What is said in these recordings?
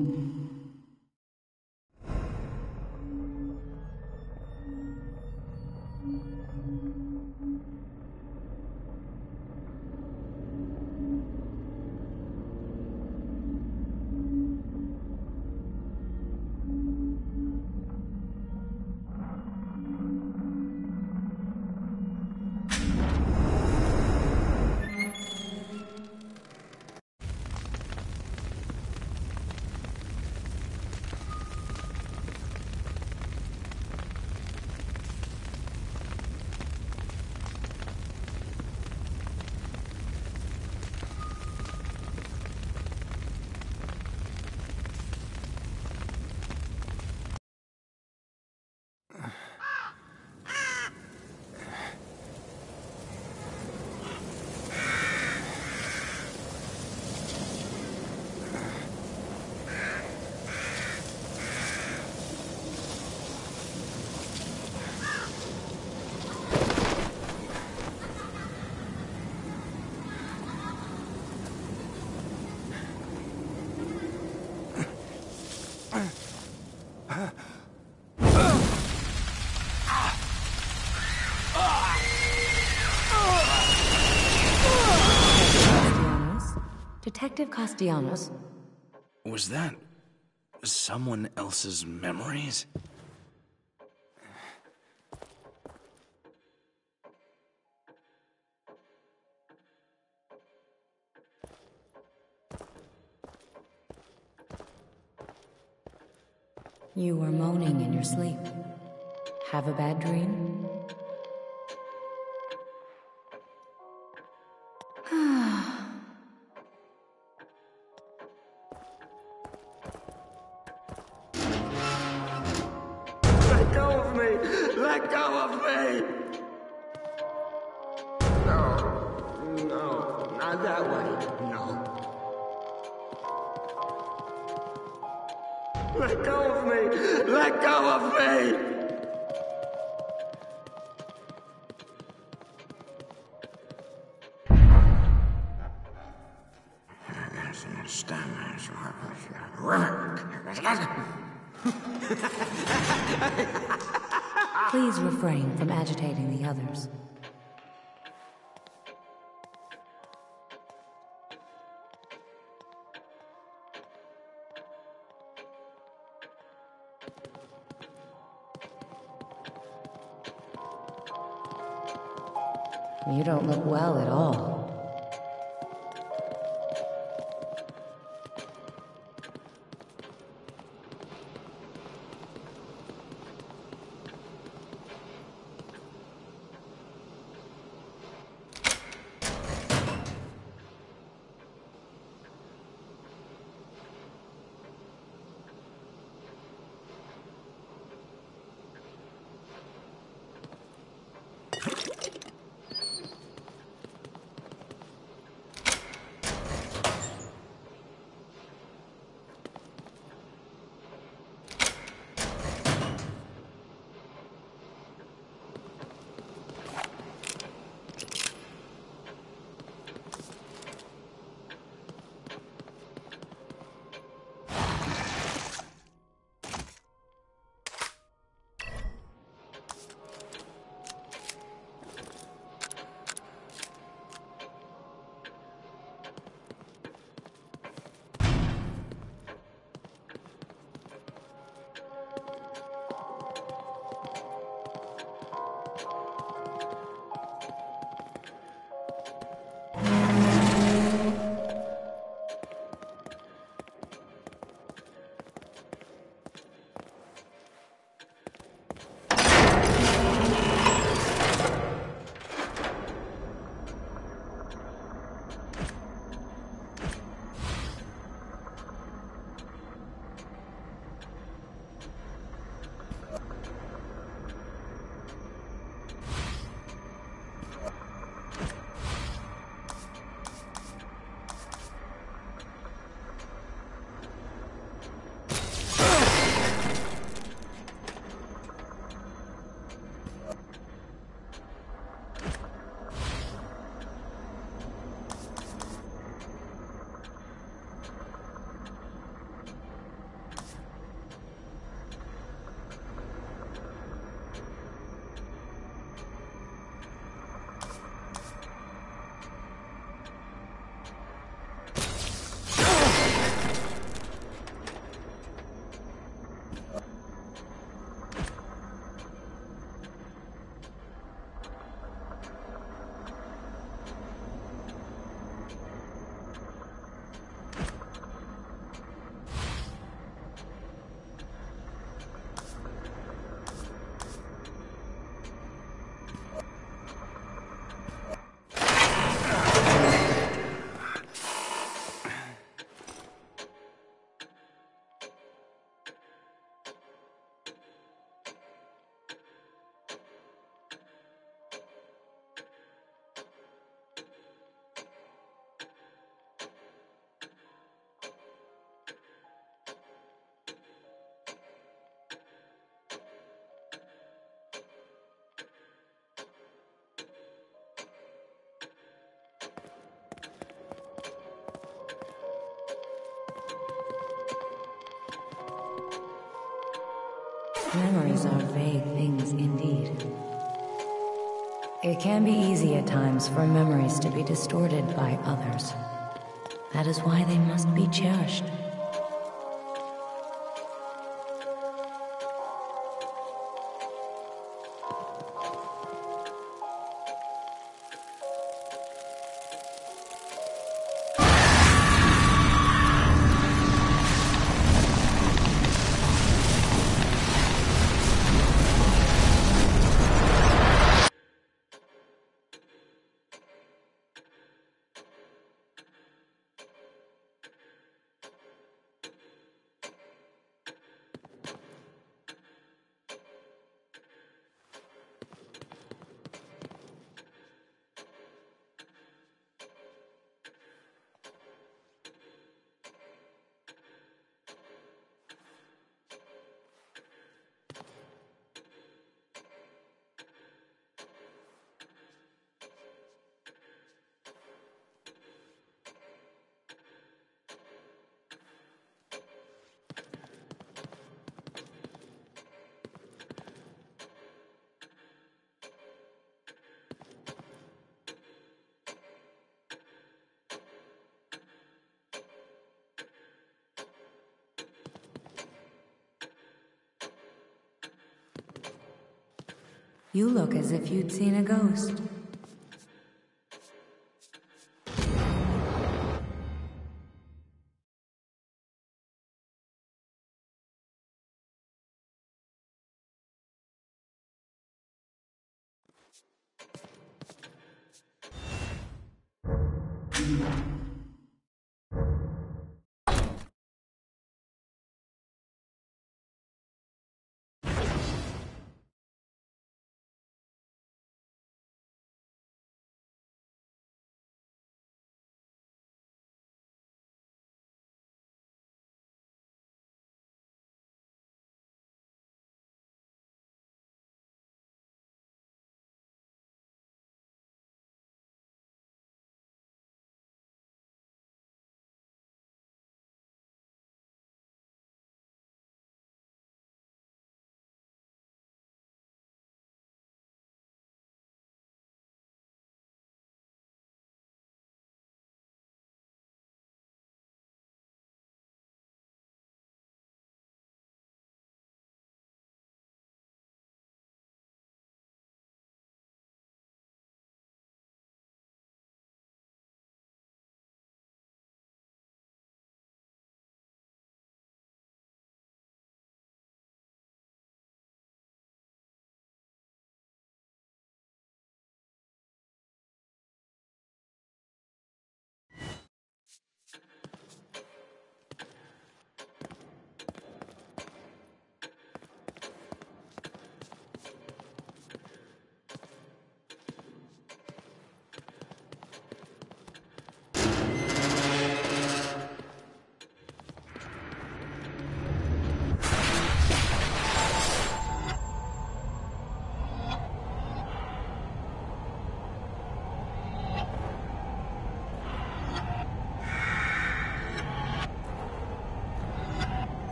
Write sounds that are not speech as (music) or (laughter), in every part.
Mm-hmm. Detective Castellanos? Was that someone else's memories? You were moaning in your sleep. Have a bad dream? Memories are vague things indeed. It can be easy at times for memories to be distorted by others. That is why they must be cherished. You look as if you'd seen a ghost.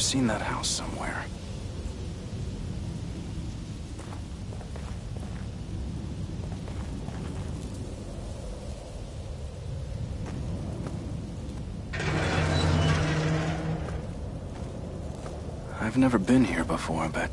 I've seen that house somewhere. I've never been here before, but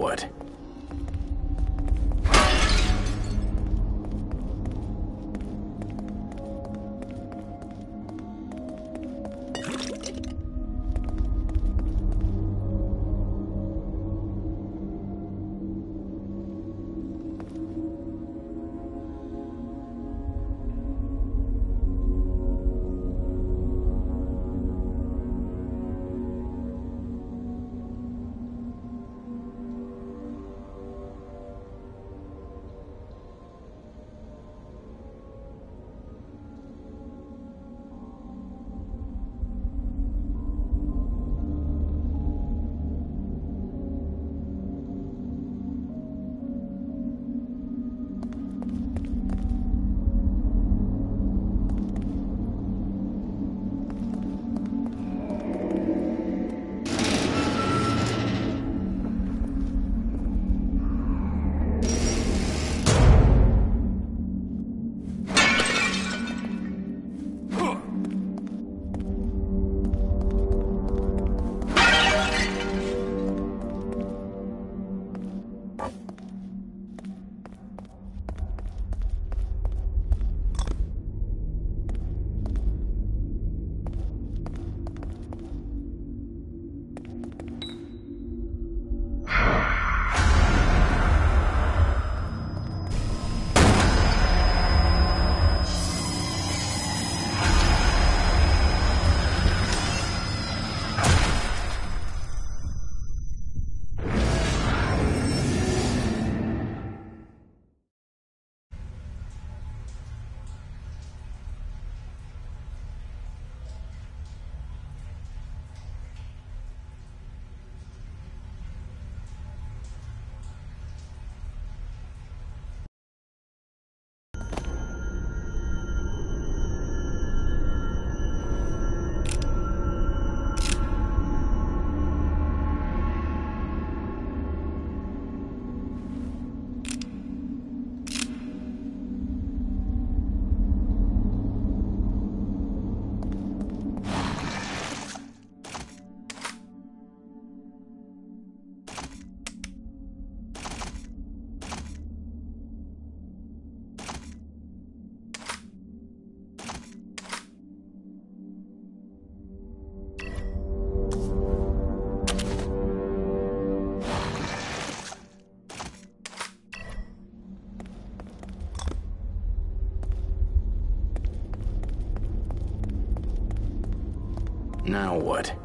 Now Now what?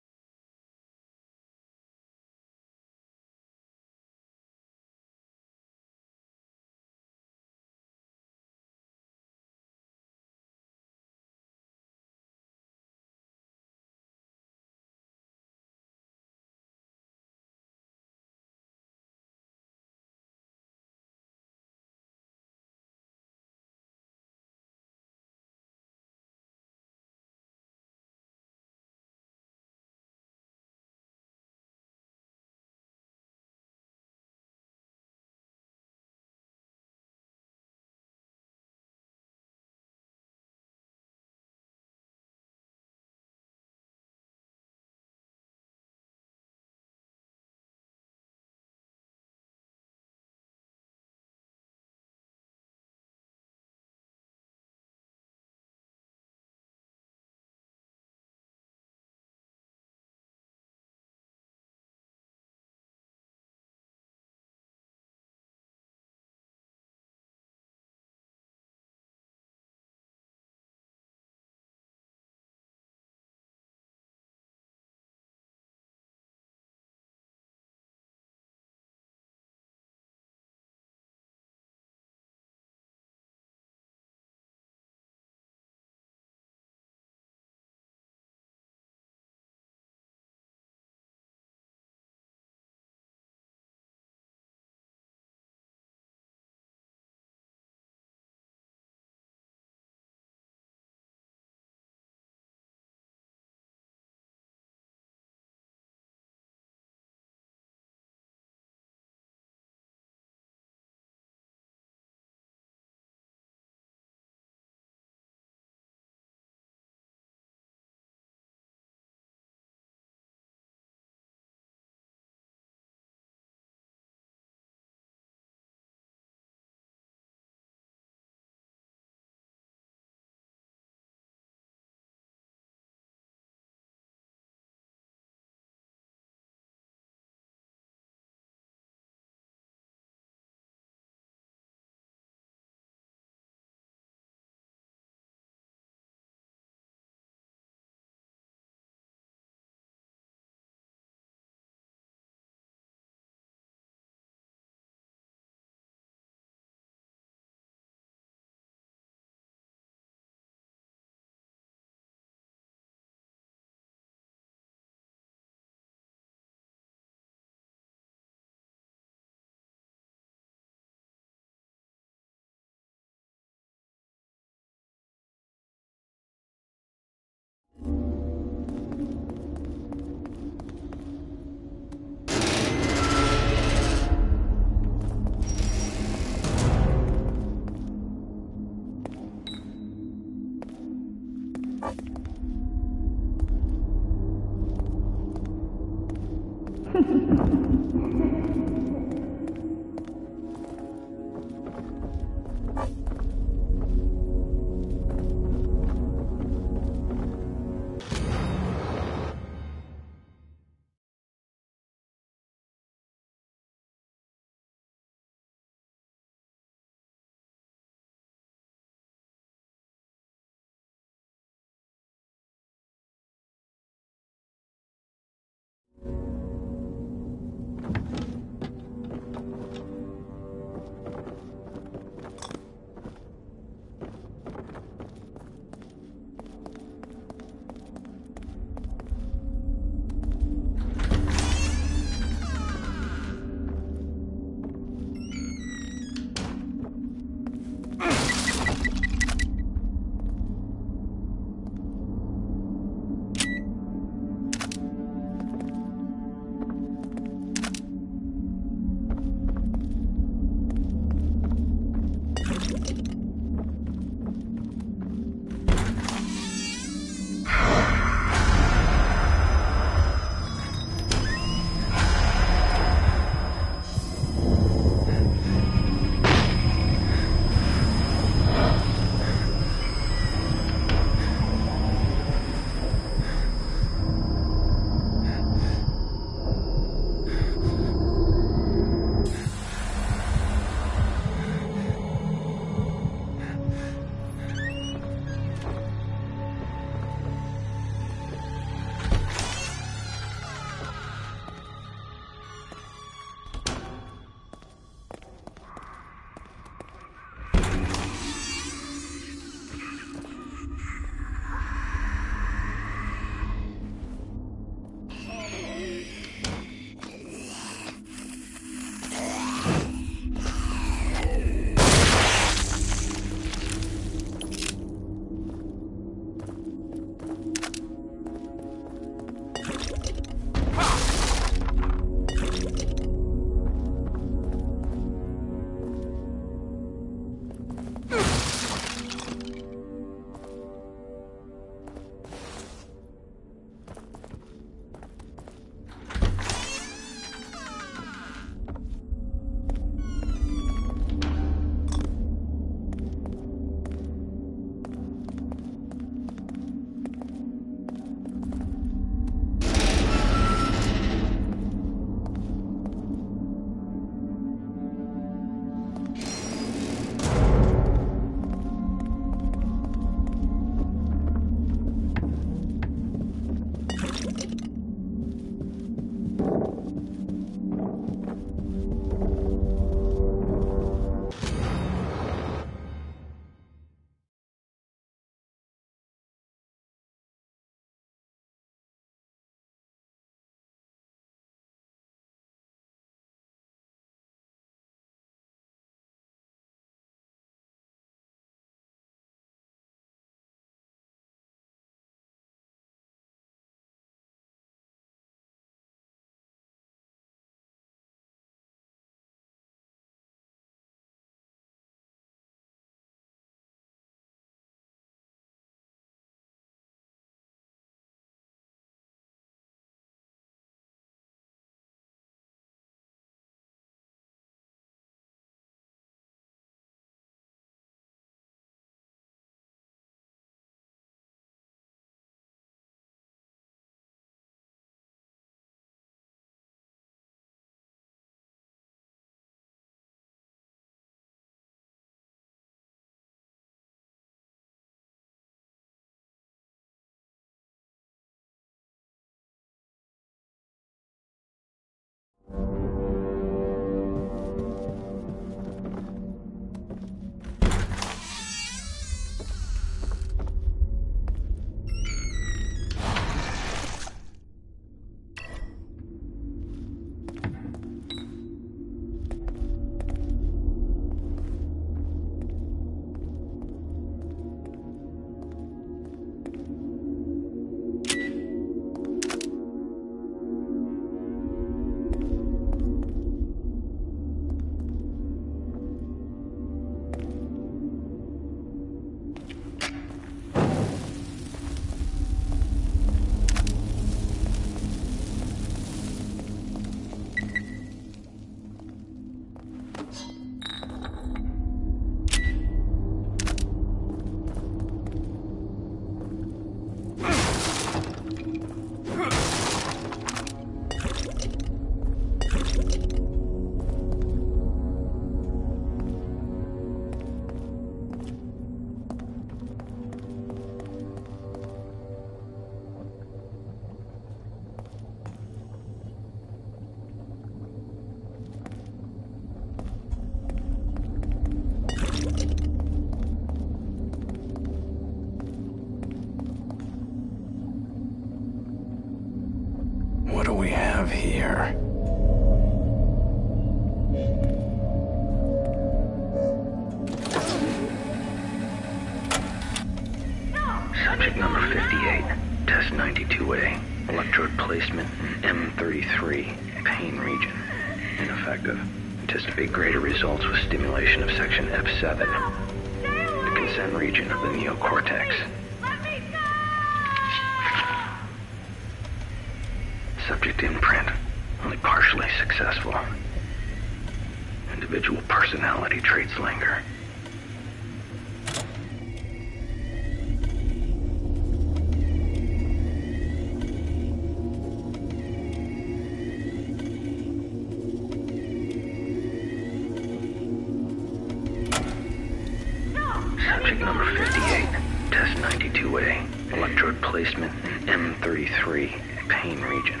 Subject number 58, test 92A. Electrode placement in M33, pain region.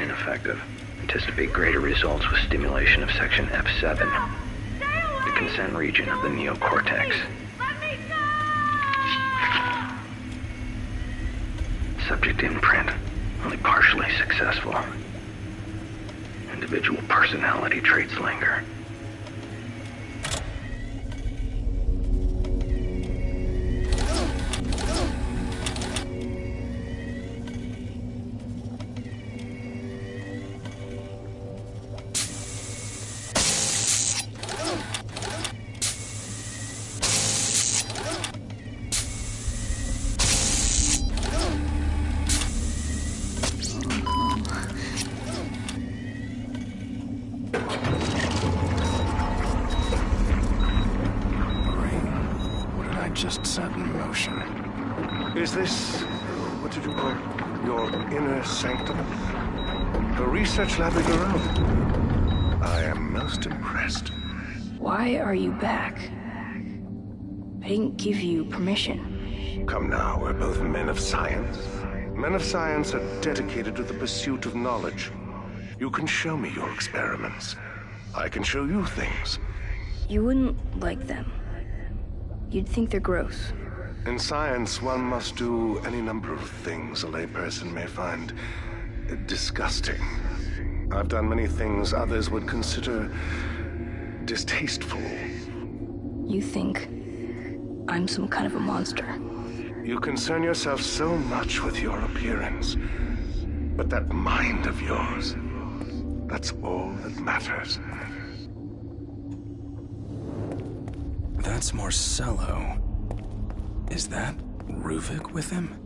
Ineffective. Anticipate greater results with stimulation of section F7, the consent region of the neocortex. Subject imprint, only partially successful. Individual personality traits linger. Of science. Men of science are dedicated to the pursuit of knowledge. You can show me your experiments. I can show you things. You wouldn't like them. You'd think they're gross. In science, one must do any number of things a layperson may find disgusting. I've done many things others would consider distasteful. You think I'm some kind of a monster. You concern yourself so much with your appearance. But that mind of yours, that's all that matters. That's Marcelo. Is that Ruvik with him?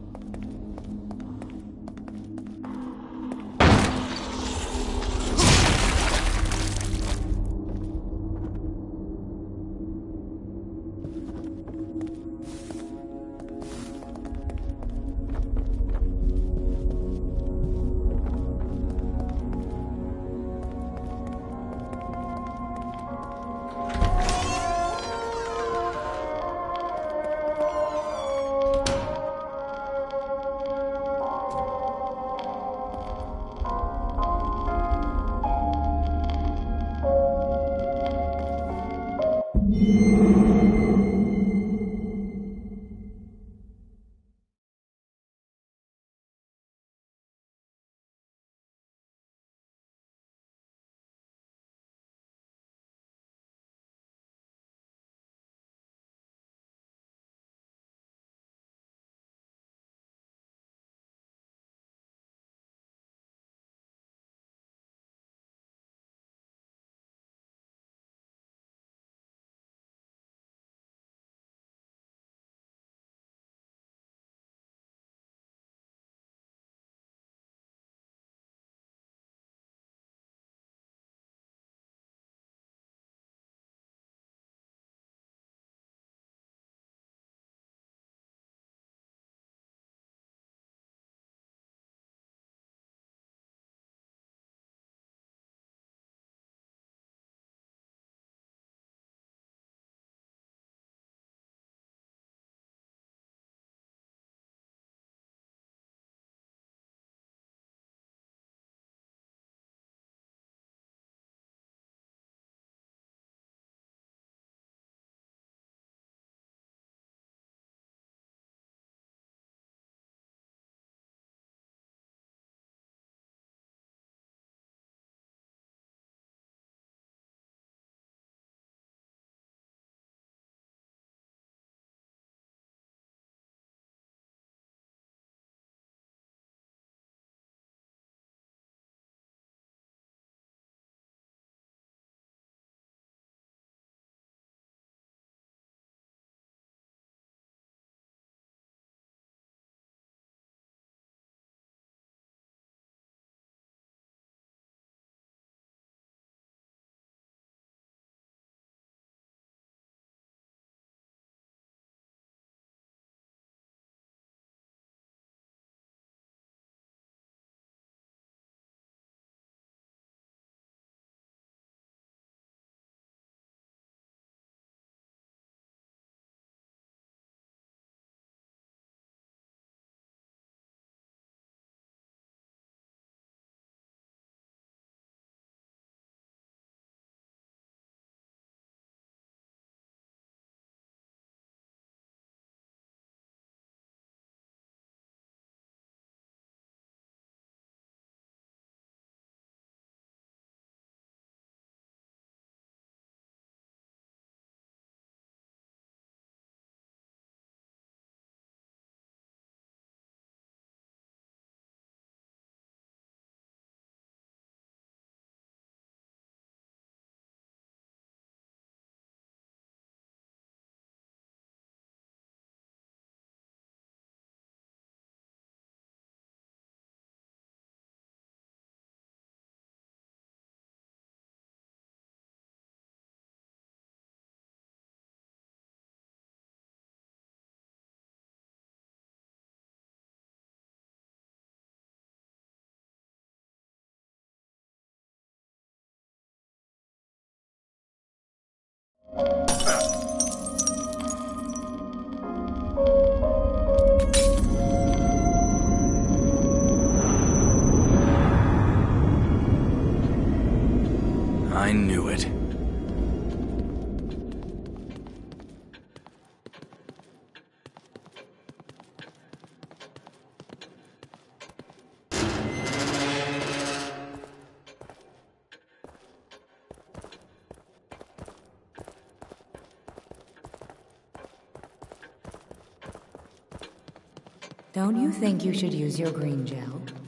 Don't you think you should use your green gel?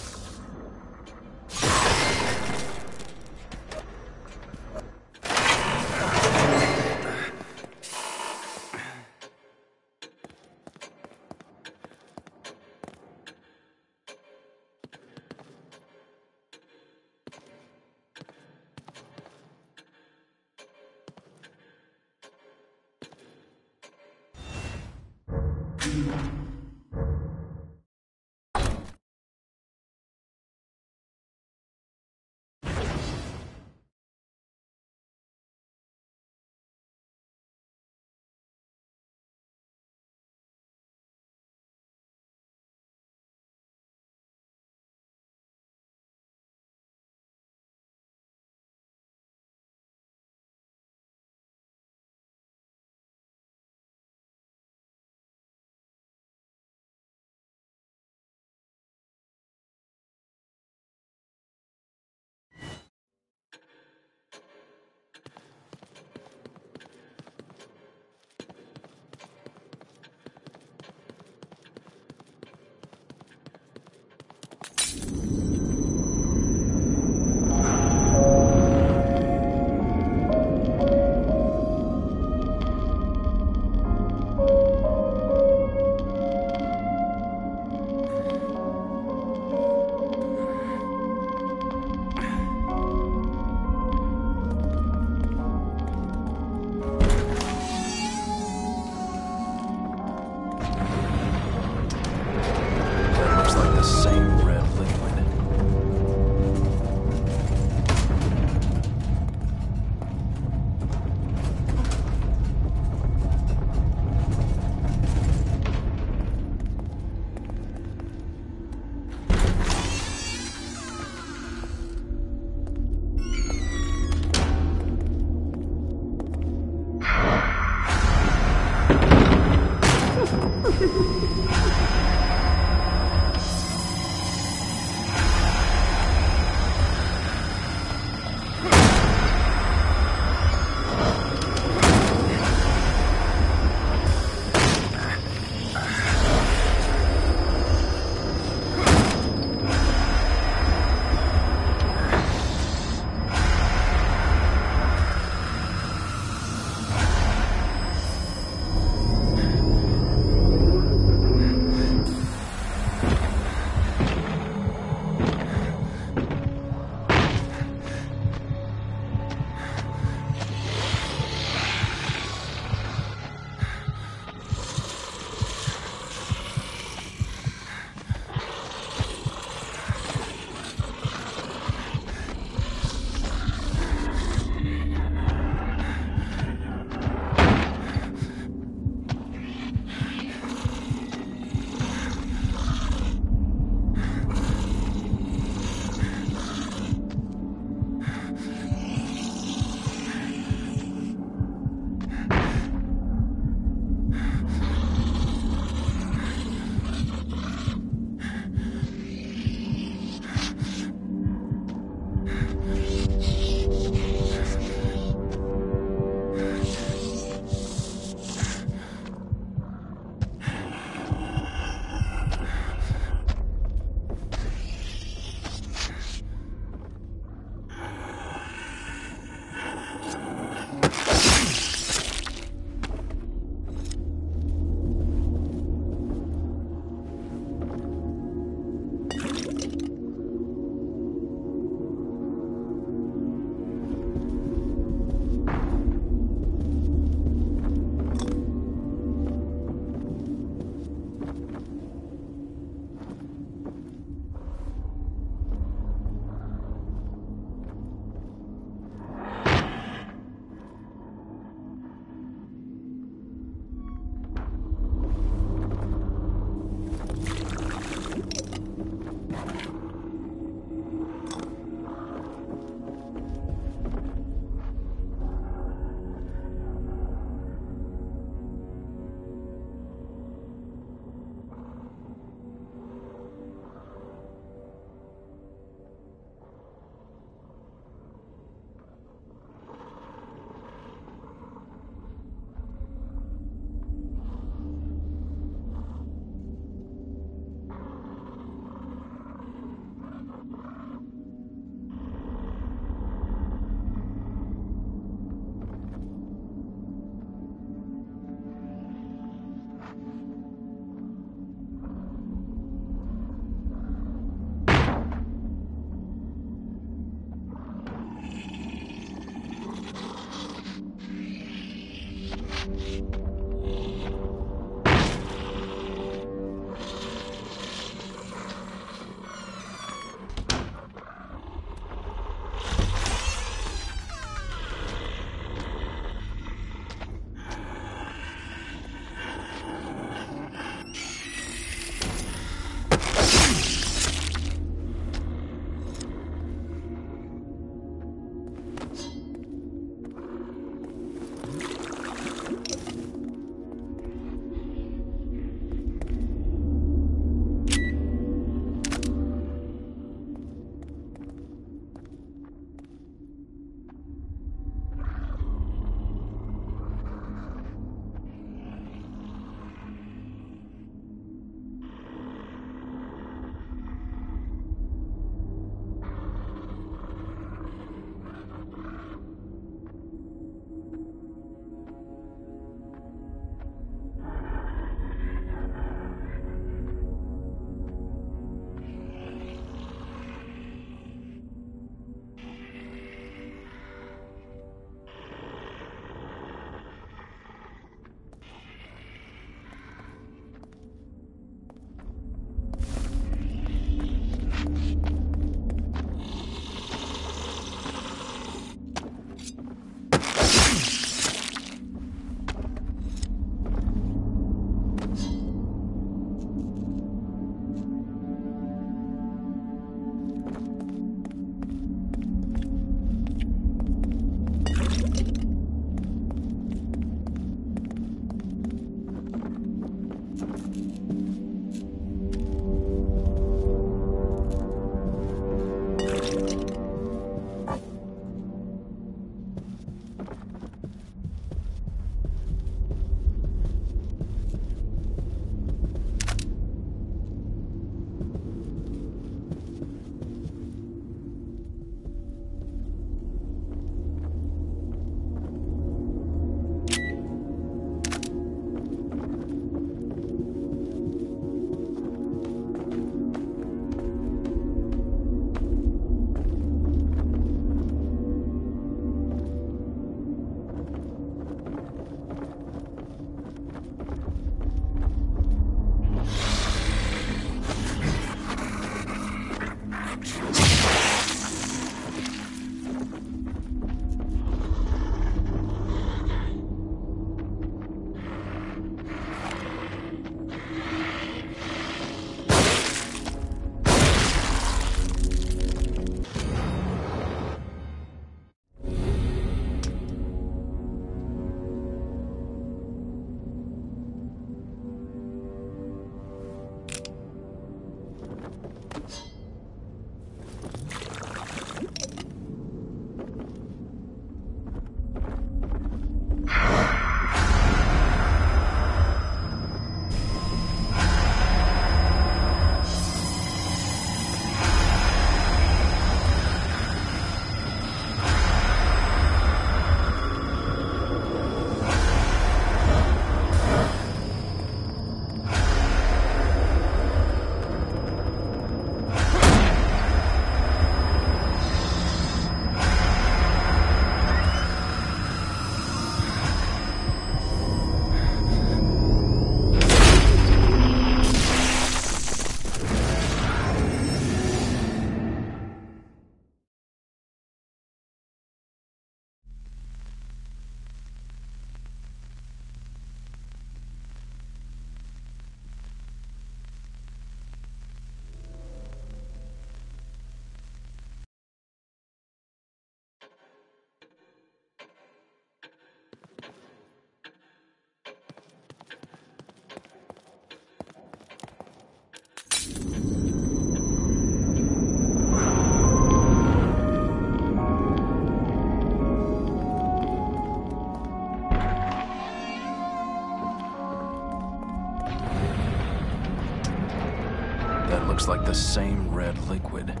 Like the same red liquid.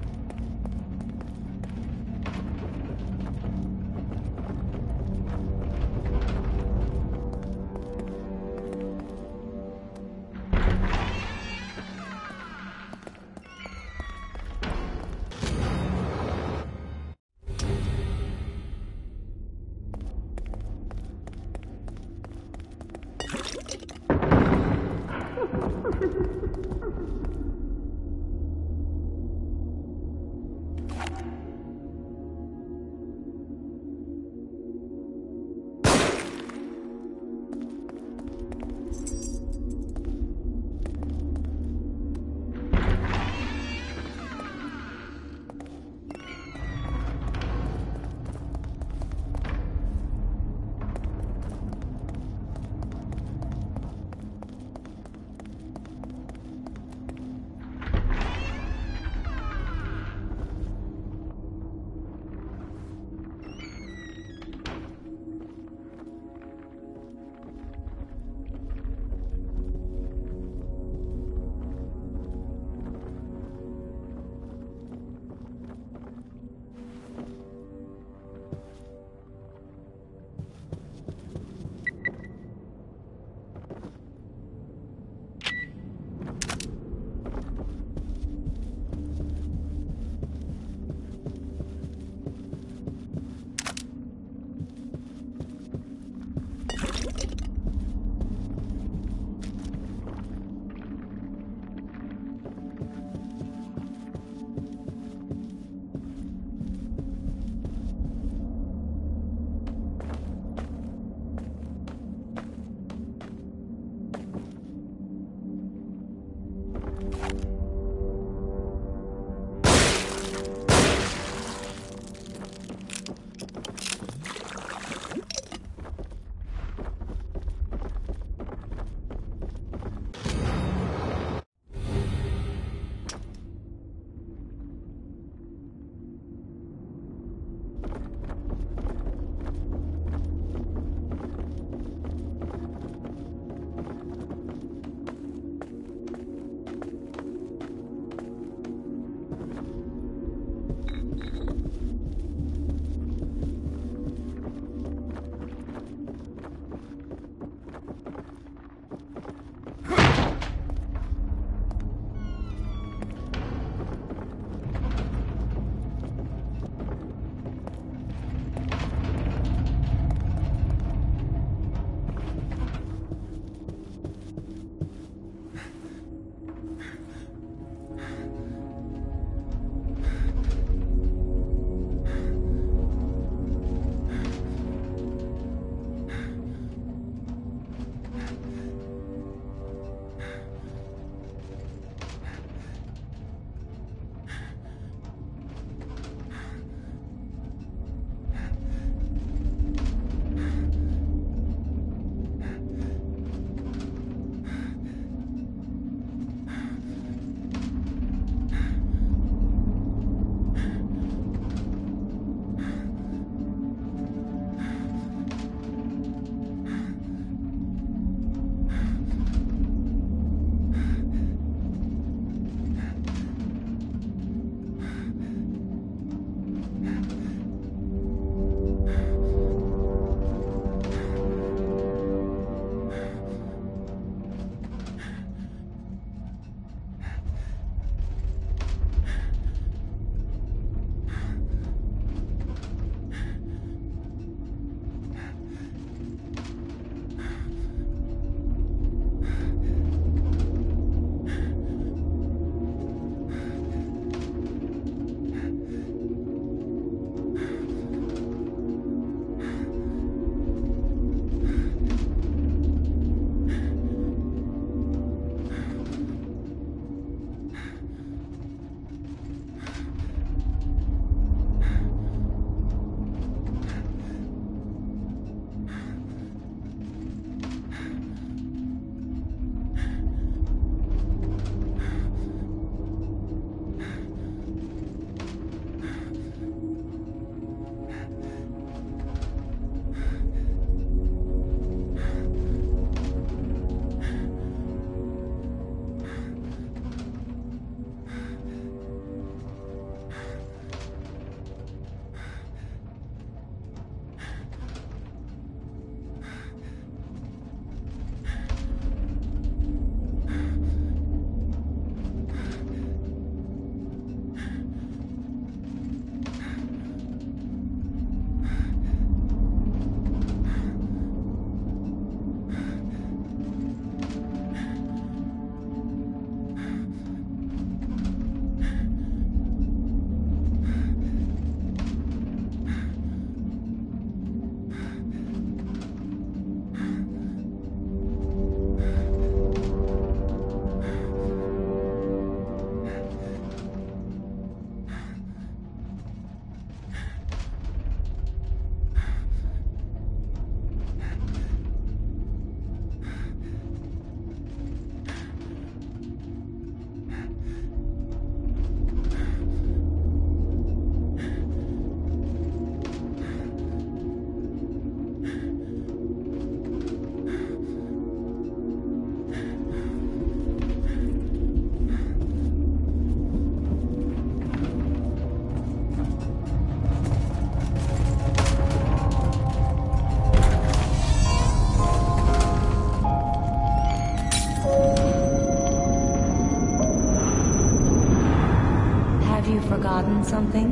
Something?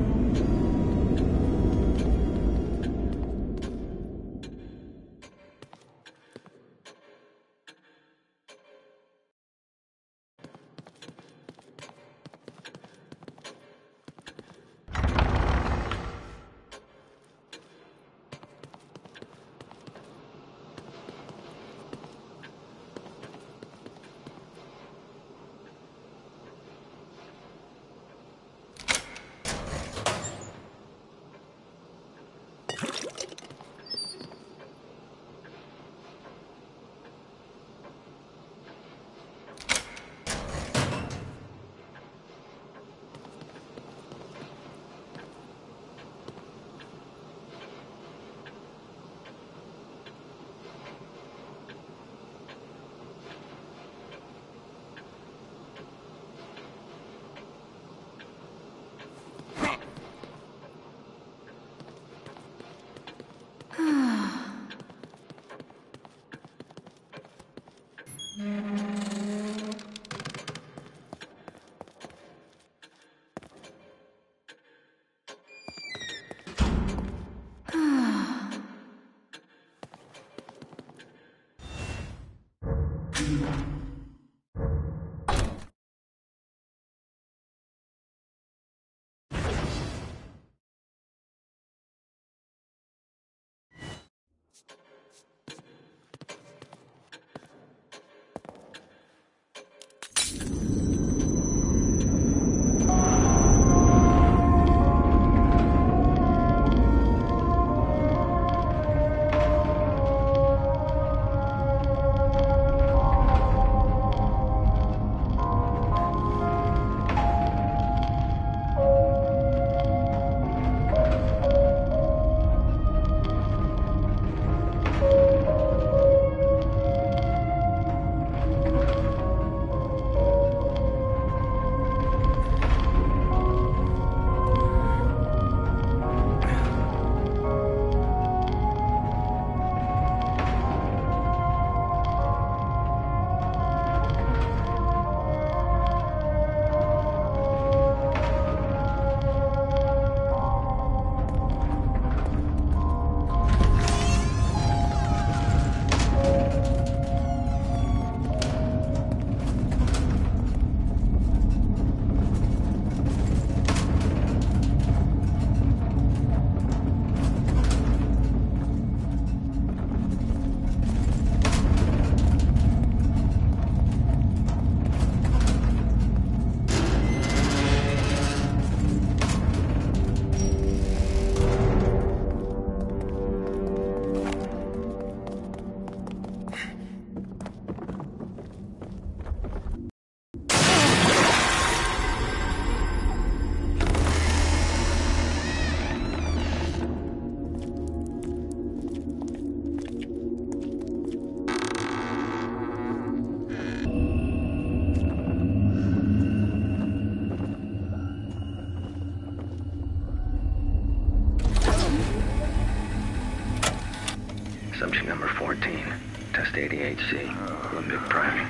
88C, limbic priming,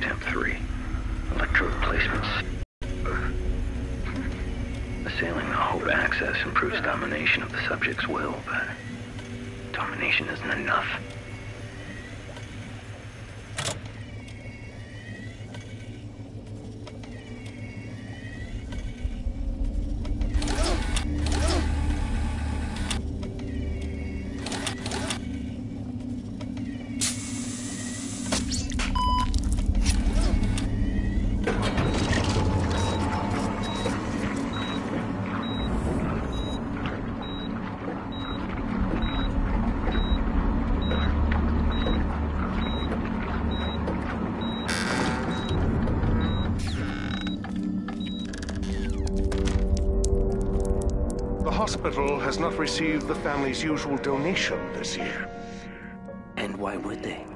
temp 3, electrode placements. Assailing the Hope access improves domination of the subject's will, has not received the family's usual donation this year. And why would they?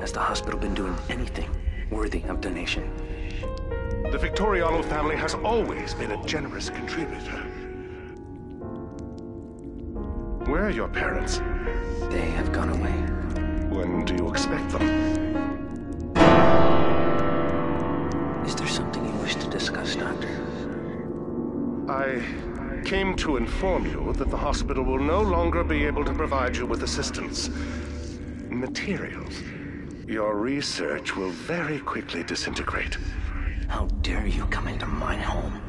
Has the hospital been doing anything worthy of donation? The Victoriano family has always been a generous contributor. Where are your parents? Came to inform you that the hospital will no longer be able to provide you with assistance. Materials. Your research will very quickly disintegrate. How dare you come into my home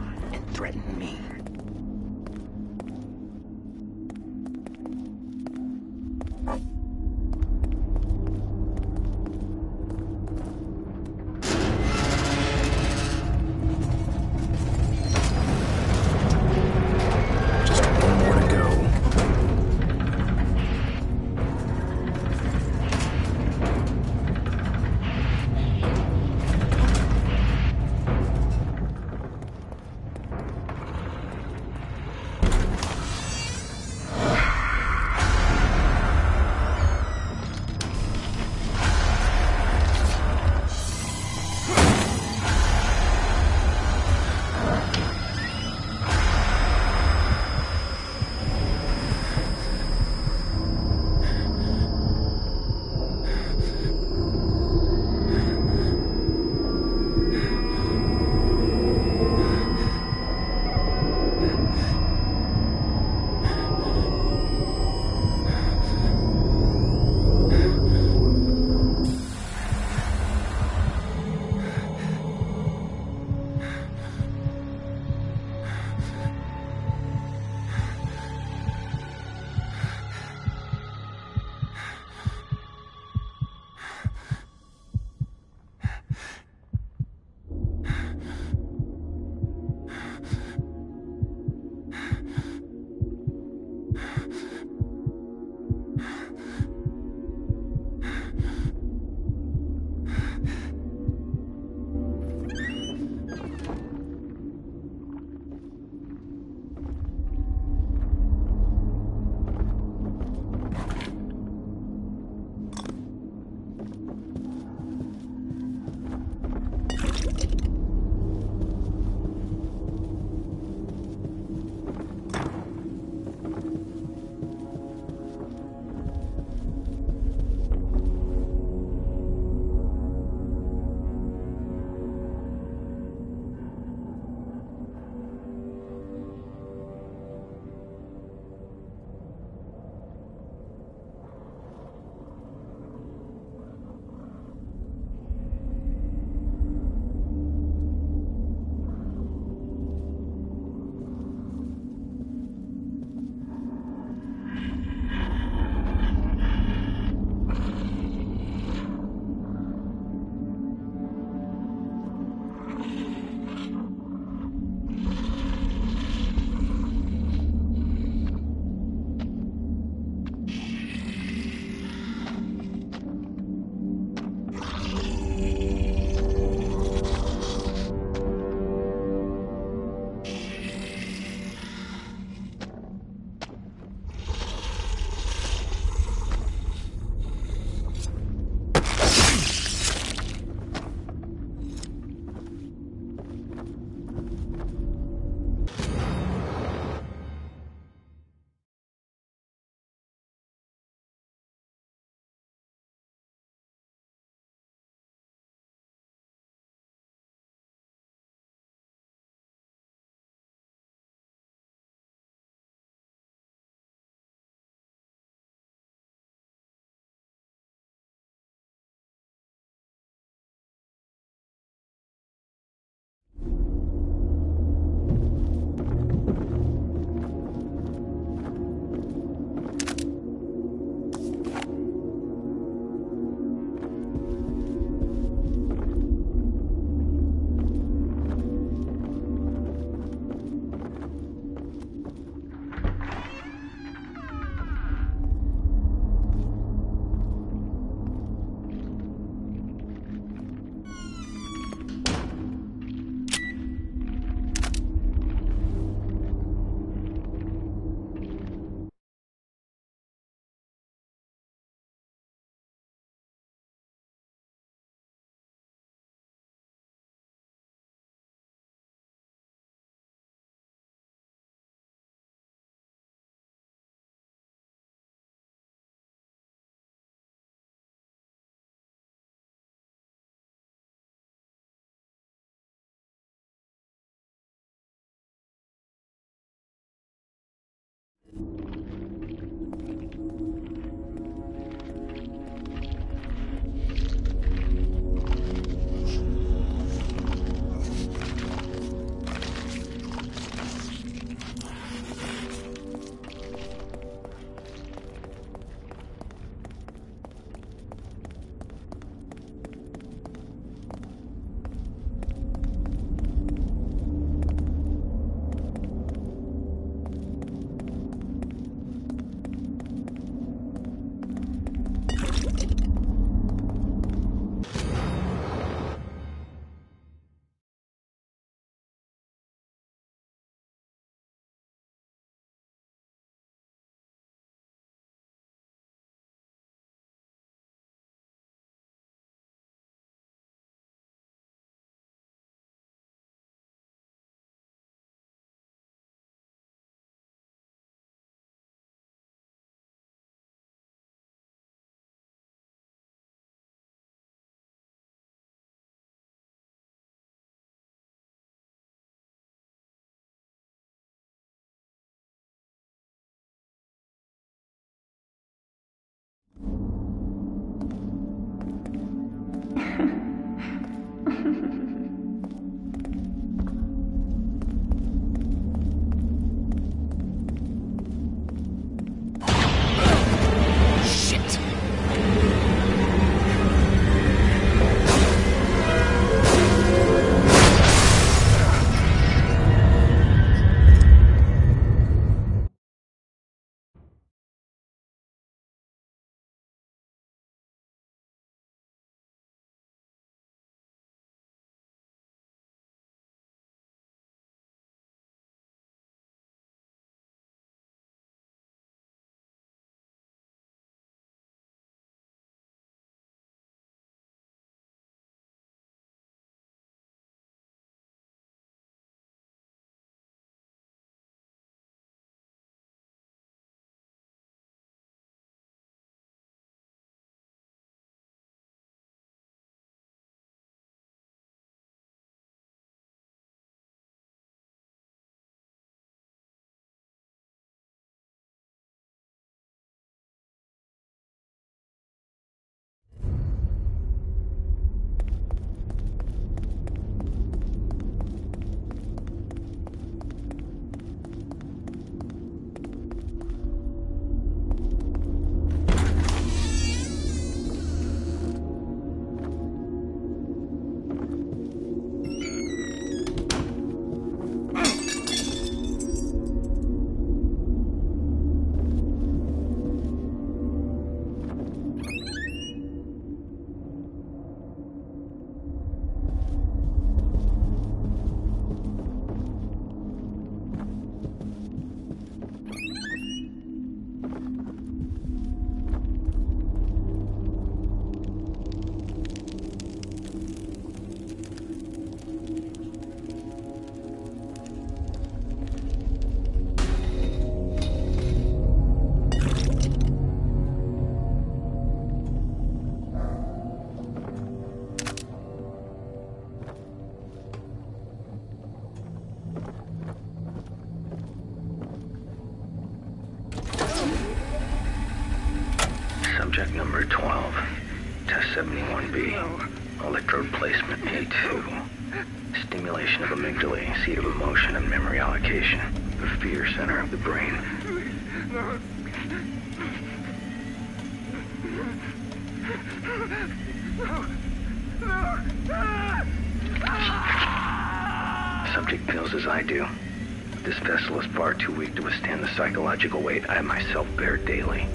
magical weight I myself bear daily.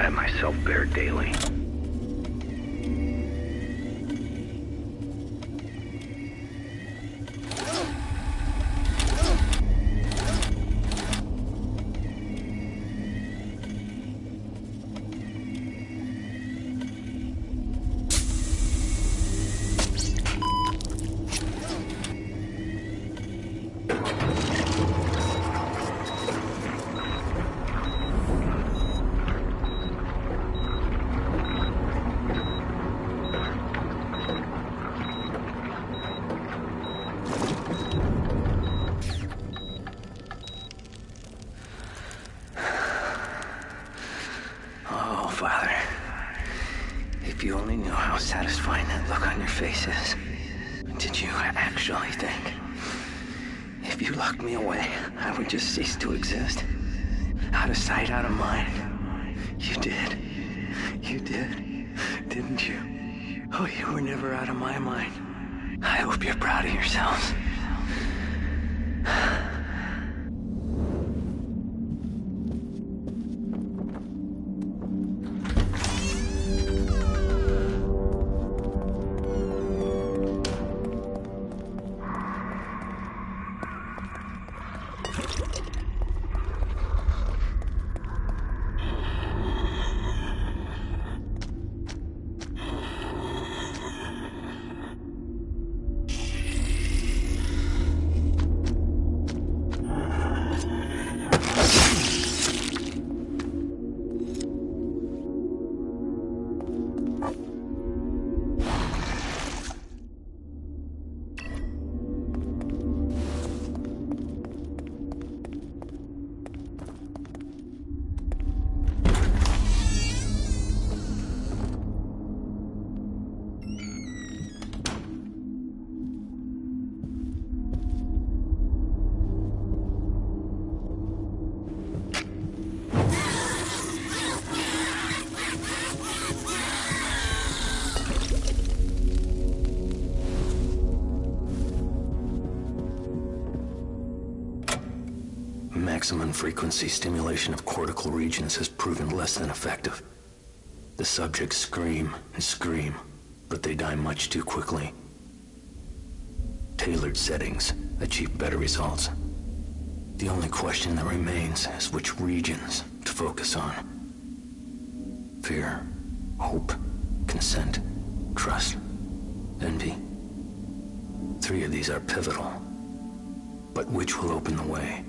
I myself bear daily. Actually think if you locked me away, I would just cease to exist? Out of sight, out of mind. You did. You did. Didn't you? Oh, you were never out of my mind. I hope you're proud of yourselves. Frequency stimulation of cortical regions has proven less than effective. The subjects scream and scream, but they die much too quickly. Tailored settings achieve better results. The only question that remains is which regions to focus on. Fear, hope, consent, trust, envy. Three of these are pivotal. But which will open the way?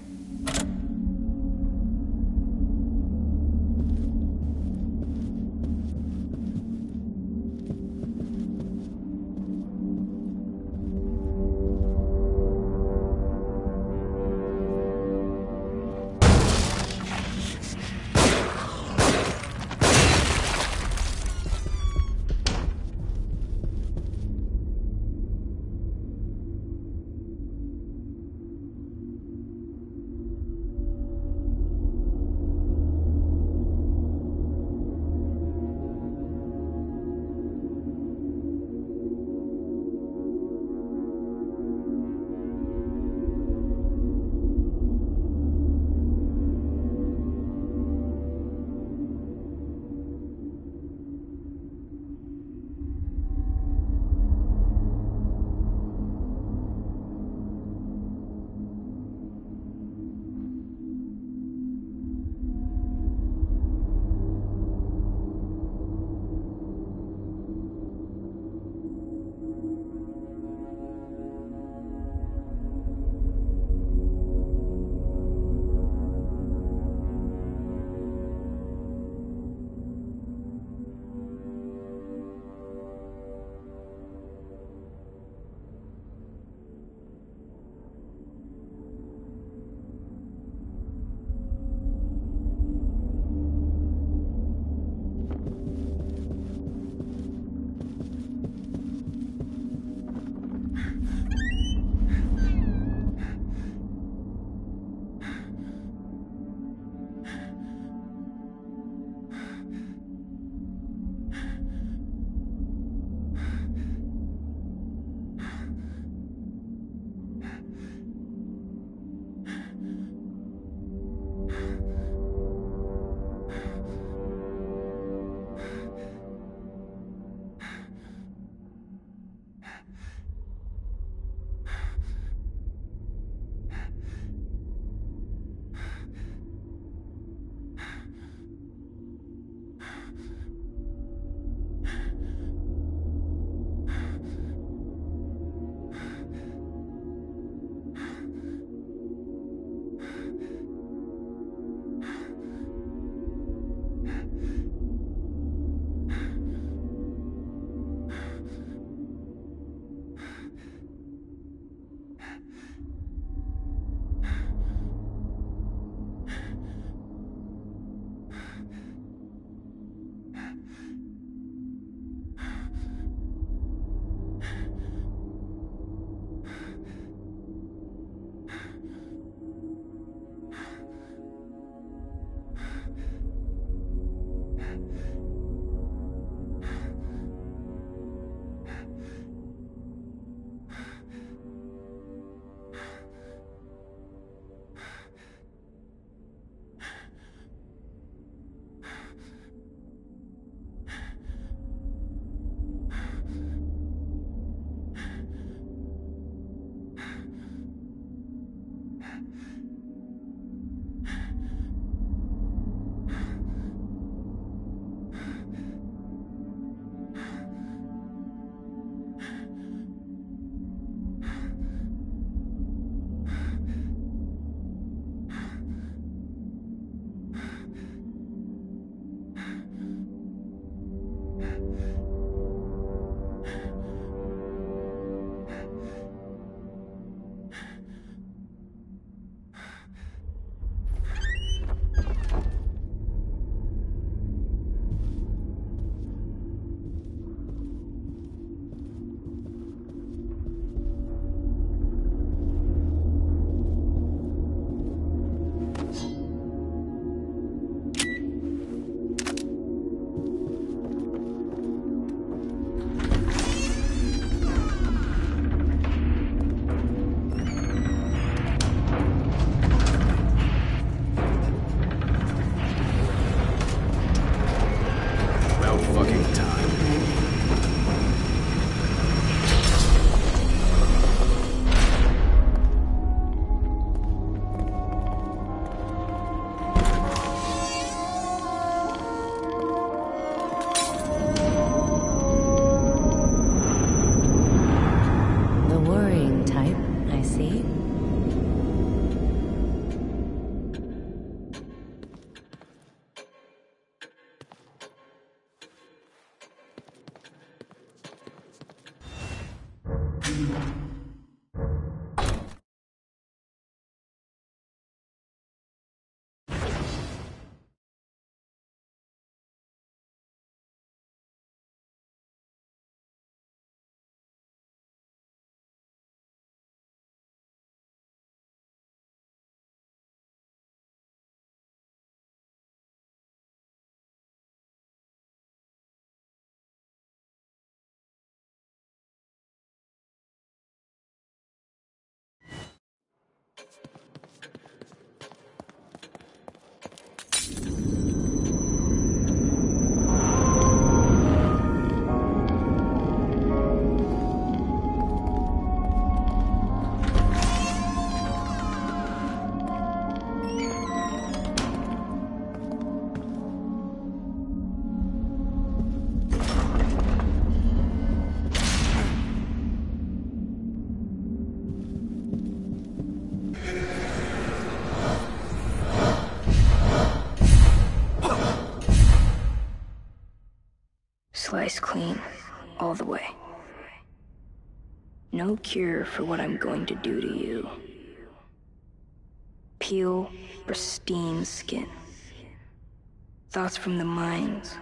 you Clean, all the way. No cure for what I'm going to do to you. Peel pristine skin. Thoughts from the minds.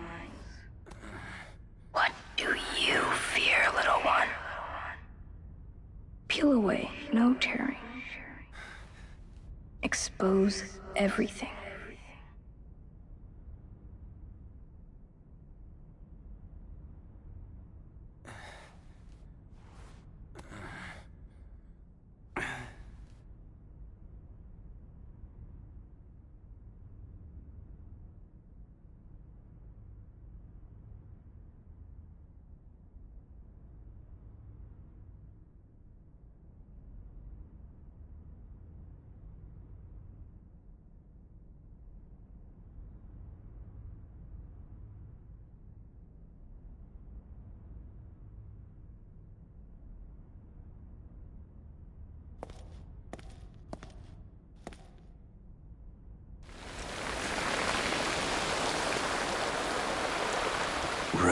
What do you fear, little one? Peel away, no tearing. Expose everything.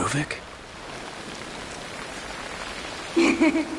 Ruvik? (laughs)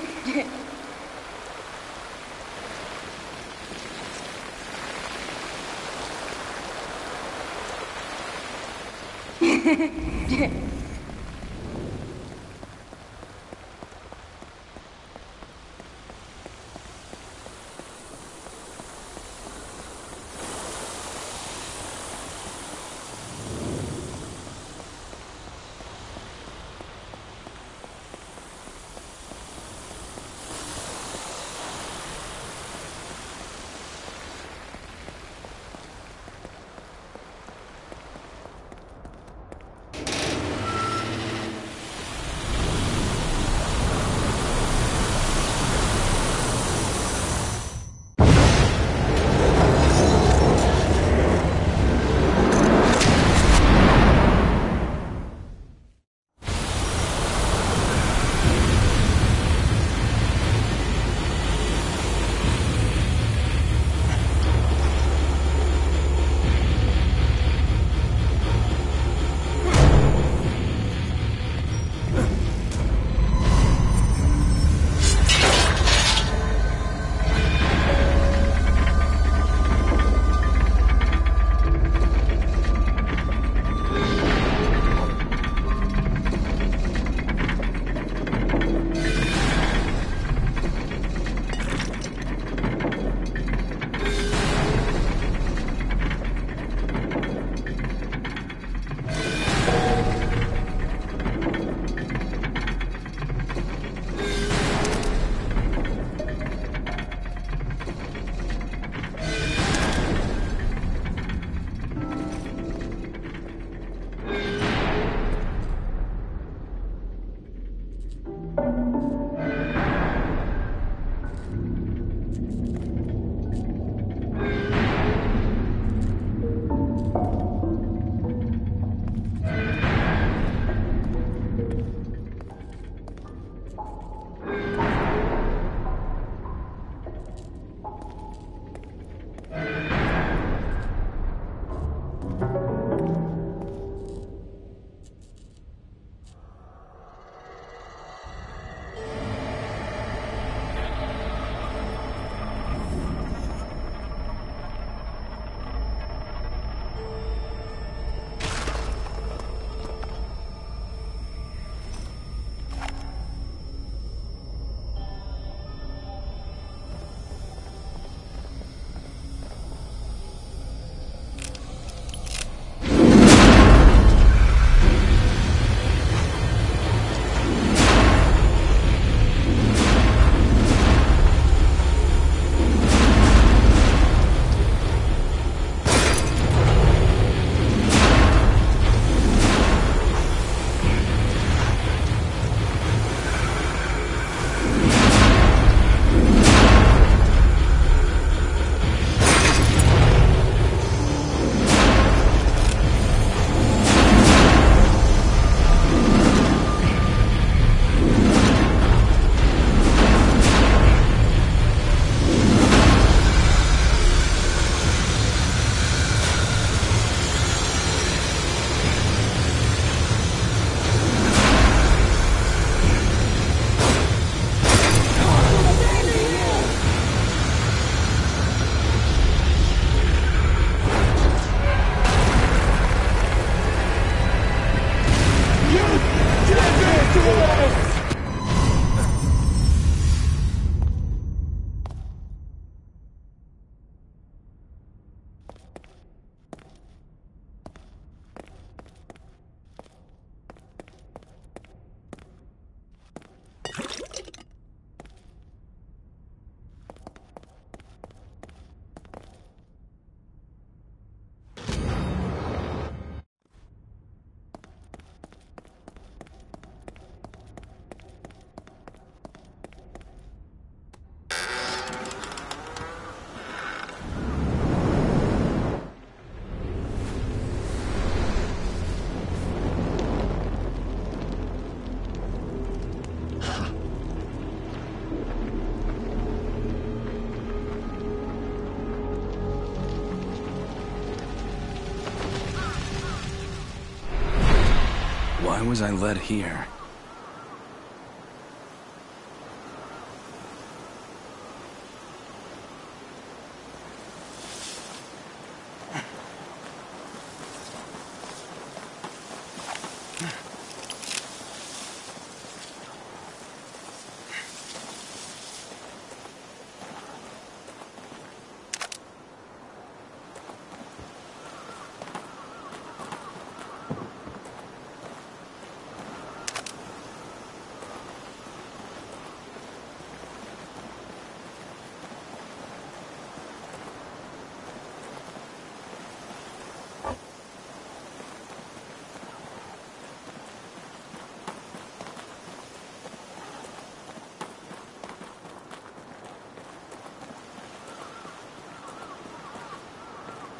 things I led here.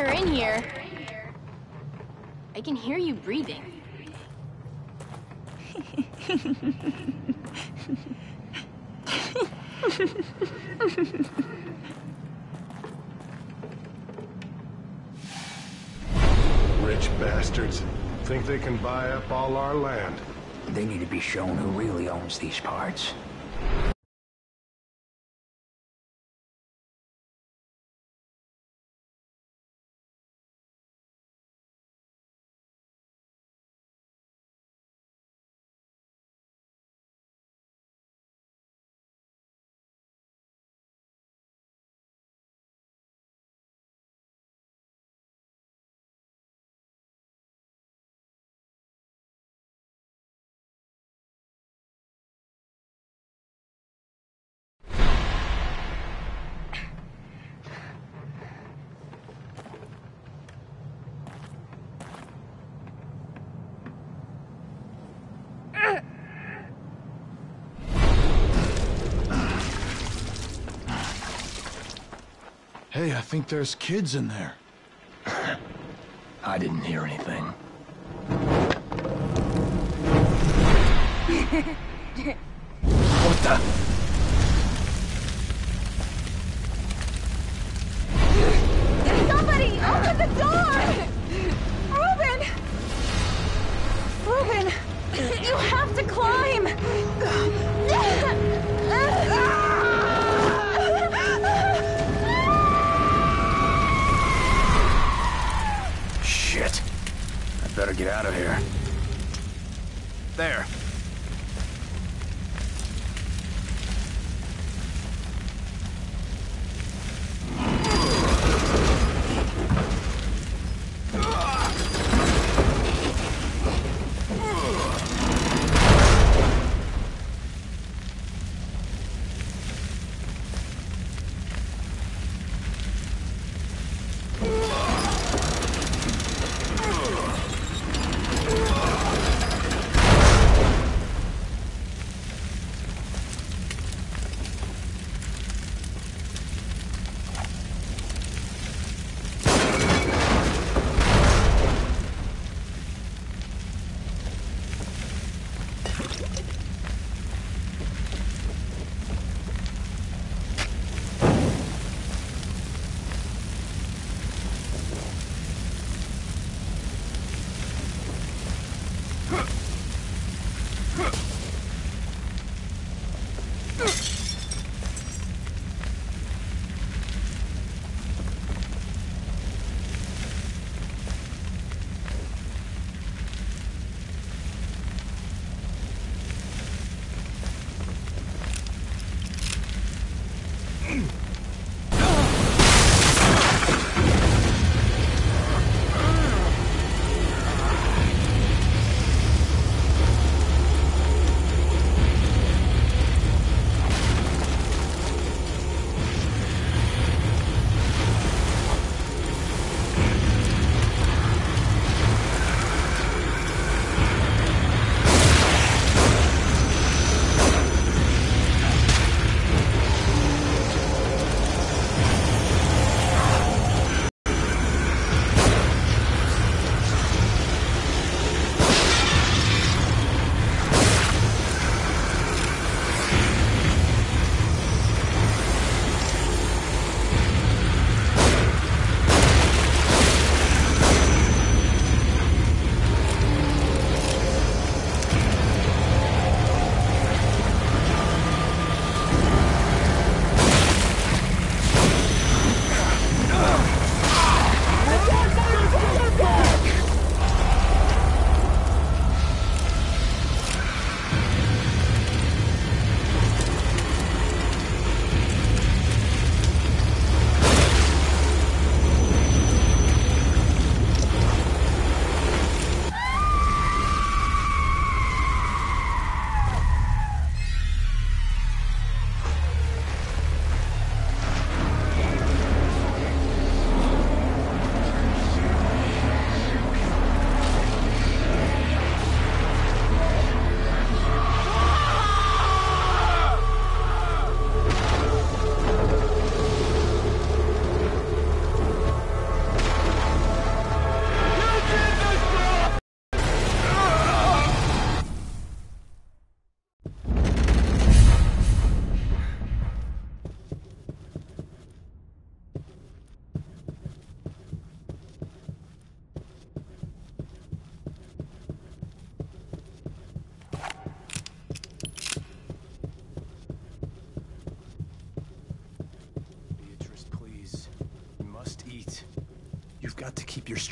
you? I know you're in here. I can hear you breathing. Rich bastards. Think they can buy up all our land. They need to be shown who really owns these parts. Hey, I think there's kids in there. (laughs) I didn't hear anything. what the? Somebody, open the door! Ruben! Ruben, you have to climb! Get out of here. There.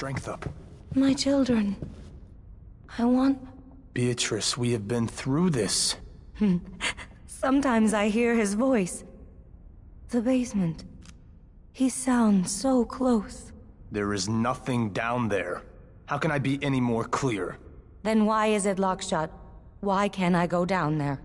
Strength up. My children. I want. Beatrice, we have been through this. (laughs) Sometimes I hear his voice. The basement. He sounds so close. There is nothing down there. How can I be any more clear? Then why is it locked shut? Why can't I go down there?